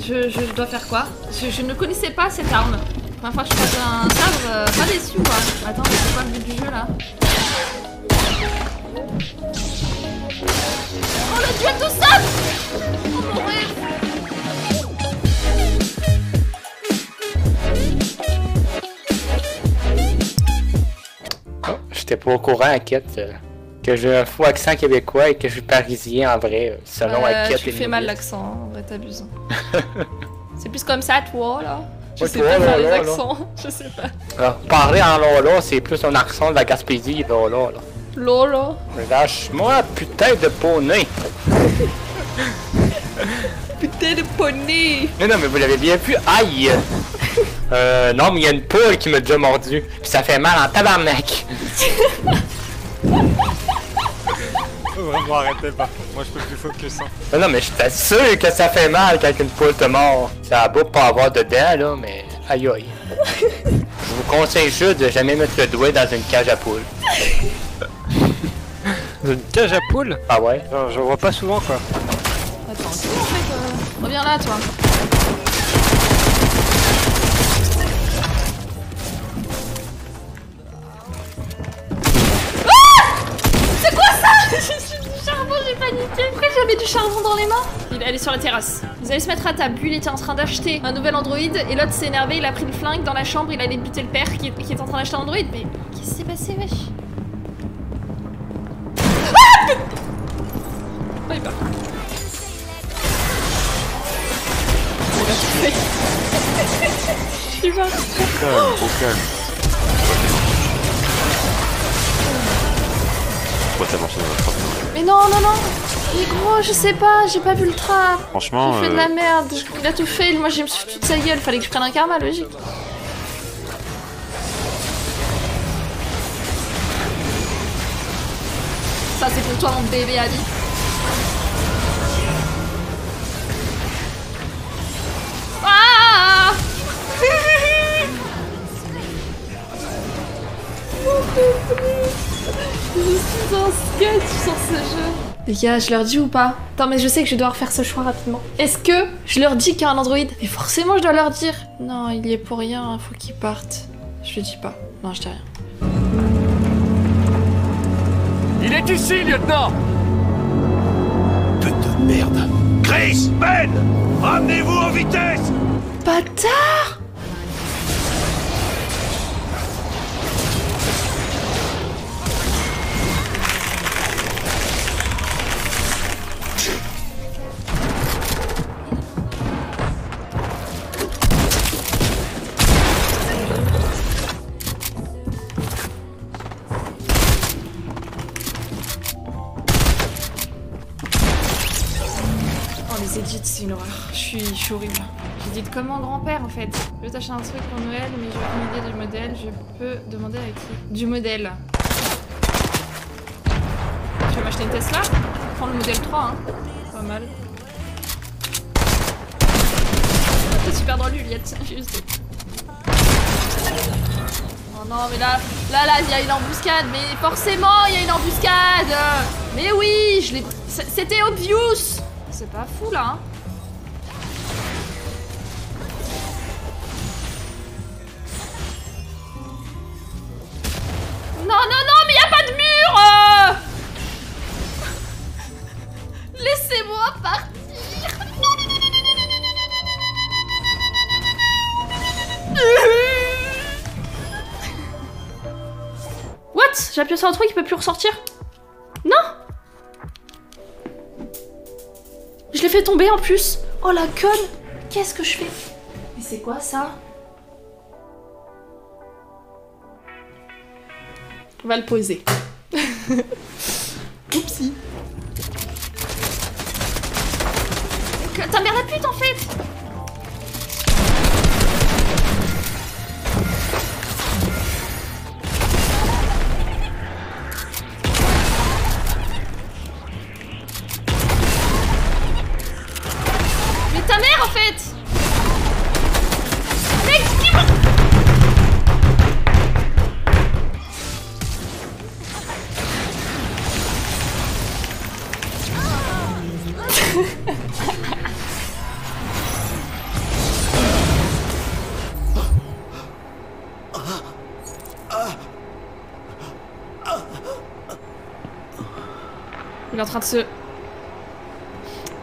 je, dois faire quoi? Je, ne connaissais pas cette arme. Première fois que je passe un sabre, euh, pas déçu quoi. Attends, c'est quoi le but du jeu là? Oh le duel de sabre Oh mon rêve Oh, J'étais pas au courant, Akette, euh, que j'ai un faux accent québécois et que je suis parisien en vrai, euh, selon Euh. Tu fais mal l'accent, en vrai t'abuses. c'est plus comme ça toi là? Je Ouais, sais pas faire les là. accents, je sais pas. Alors, parler en Lola, c'est plus un accent de la Gaspésie, Lola. Là. Lolo. Lâche-moi, putain de poney! Putain de poney Non, non, mais vous l'avez bien vu, aïe! Euh, non, mais il y a une poule qui m'a déjà mordu, puis ça fait mal en tabarnak! Moi je peux plus focus. Hein. Non, non, mais je t'assure que ça fait mal quand une poule te mord. Ça a beau pas avoir de dents, là, mais aïe aïe. Je vous conseille juste de jamais mettre le doigt dans une cage à poules. Une cage à poules Ah ouais? Genre, Je vois pas souvent quoi. Attends, fait euh, Reviens là toi. J'avais du charbon dans les mains Il elle est sur la terrasse. Vous allez se mettre à table. Lui, il était en train d'acheter un nouvel Android et l'autre s'est énervé, il a pris le flingue dans la chambre, il allait buter le père qui est, qui est en train d'acheter un Android. Mais qu'est-ce qui s'est passé, wesh? Ah Oh, il meurt. Je suis morte. Calme, au calme. Pourquoi t'as marché dans la trappe Mais non, non, non. Mais gros, je sais pas, j'ai pas vu le train. Franchement, Il fait de euh, la merde, il a tout fail, moi j'ai me suis toute sa gueule, fallait que je prenne un karma, logique. Ça c'est pour toi mon bébé Ali. Ah Je suis un sketch sur ce jeu. Les gars, je leur dis ou pas Attends, mais je sais que je dois refaire ce choix rapidement. Est-ce que je leur dis qu'il y a un Android Et forcément, je dois leur dire. Non, il y est pour rien, faut qu'il parte. Je le dis pas. Non, je dis rien. Il est ici, lieutenant Peu de merde. Chris, Ben Ramenez-vous en vitesse Bâtard C'est une horreur. Je suis, je suis horrible. J'édite comme mon grand-père en fait. Je veux t'acheter un truc pour Noël, mais j'ai aucune idée du modèle. Je peux demander à qui? Du modèle. Tu veux m'acheter une Tesla? Prends le modèle 3, hein. Pas mal. C'est super drôle, Juliette. Juste. Oh non, mais là, là, là, il y a une embuscade. Mais forcément, il y a une embuscade. Mais oui, je l'ai. C'était obvious. C'est pas fou là, hein. Non, non, non, mais y a pas de mur euh. Laissez-moi partir. What? J'ai appuyé sur un truc, il peut plus ressortir fait tomber en plus. Oh la conne. Qu'est-ce que je fais? Mais c'est quoi ça? On va le poser. Oupsie. Ta mère la pute en fait Il est en train de se...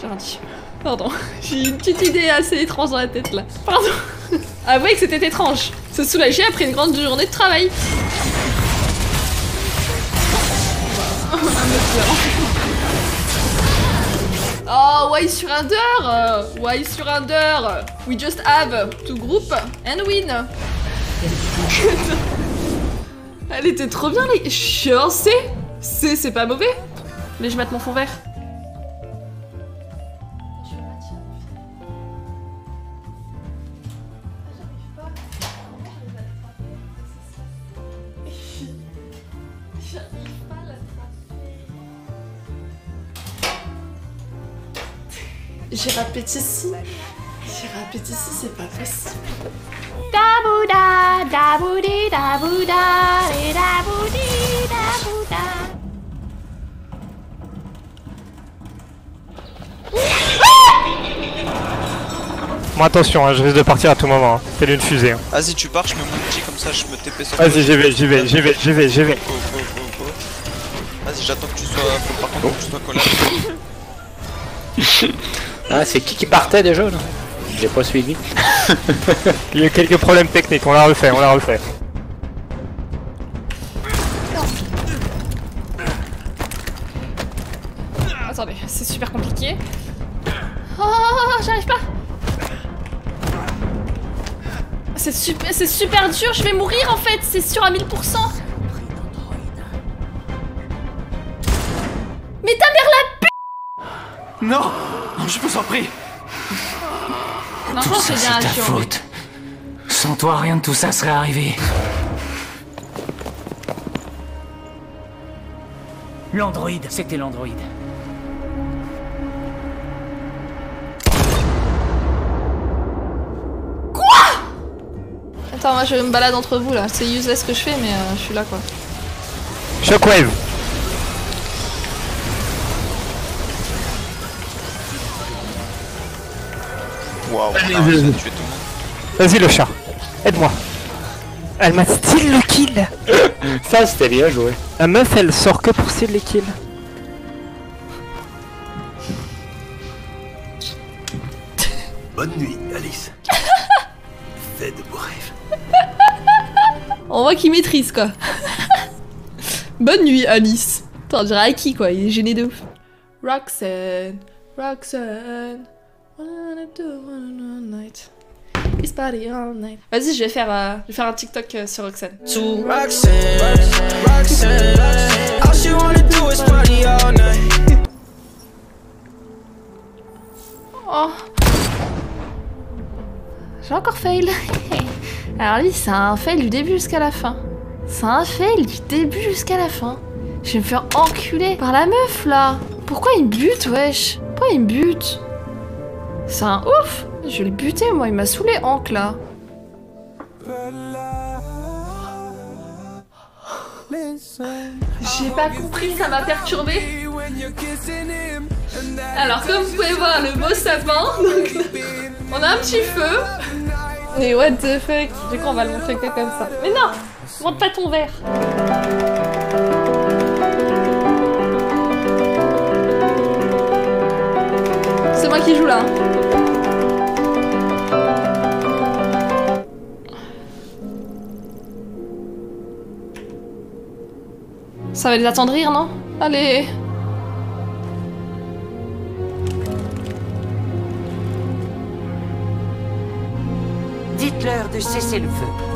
J'ai rien dit. Pardon. J'ai une petite idée assez étrange dans la tête là. Pardon. Avouez que c'était étrange. Se soulager après une grande journée de travail. Oh, un Oh, why surrender? Why surrender? We just have to group and win. Elle était trop bien, les... Chiant, C c'est pas mauvais Mais je mettre mon fond vert. J'ai répété ici. J'ai répété ici, c'est pas possible. Dabouda, daboudi, dabouda, et daboudi, dabouda. Bon, attention, hein, je risque de partir à tout moment. Hein. C'est une fusée. Hein. Vas-y, tu pars, je mets mon petit comme ça, je me TP sur Vas-y, j'y vais, j'y vais, j'y vais, j'y vais, j'y vais. Go, go, go, go. Vas-y, j'attends que tu sois. Faut par contre que tu sois collé. Ah, c'est qui qui partait déjà là? Je l'ai pas suivi. Il y a eu quelques problèmes techniques, on l'a refait, on l'a refait. Attendez, c'est super compliqué. Oh, j'arrive pas. C'est super, c'est super dur, je vais mourir en fait, c'est sûr à 1000%. Mais ta mère la Non Je vous en prie Non, non, c'est ta faute. Sans toi, rien de tout ça serait arrivé. L'androïde, c'était l'androïde. Attends, moi je me balade entre vous là, c'est useless ce que je fais, mais euh, je suis là quoi. Shockwave Waouh, on a Vas-y, à le monde. Vas-y le chat, aide-moi. Elle m'a steal le kill Ça, c'était bien joué. La meuf, elle sort que pour steal les kills. Bonne nuit, Alice. Fais de beaux rêves. On voit qu'il maîtrise quoi. Bonne nuit Alice. Attends, on dirait Aiki quoi, il est gêné de ouf. Roxanne, Roxanne, wanna do one night. It's party all night. Vas-y, je vais faire, euh, je vais faire un TikTok euh, sur Roxanne. to Roxanne, Roxanne. All she wanna do is party all night. Oh. J'ai encore fail. Alors lui, c'est un fail du début jusqu'à la fin. C'est un fail du début jusqu'à la fin. Je vais me faire enculer par la meuf là. Pourquoi il me bute, wesh? Pourquoi il me bute? C'est un ouf. Je vais le buter, moi. Il m'a saoulé, Hank là. J'ai pas compris, ça m'a perturbé. Alors, comme vous pouvez voir, le beau sapin, on a un petit feu. Et what the fuck Du coup, on va le montrer comme ça. Mais non Montre pas ton verre C'est moi qui joue là. Ça va les attendrir, non? Allez Dites-leur de cesser le feu.